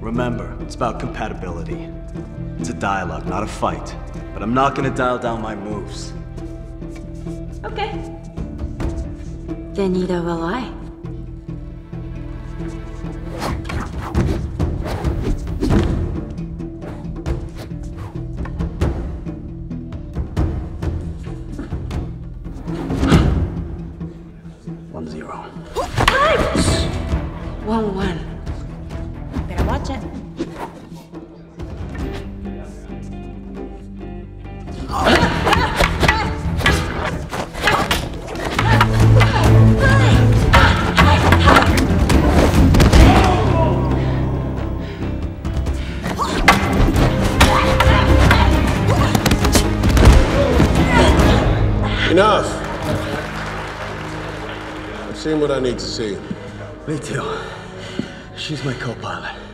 Remember, it's about compatibility. It's a dialogue, not a fight. But I'm not gonna dial down my moves. Okay. Then neither will I. One zero. One one. Better. Enough. I've seen what I need to see. Me too. She's my co-pilot.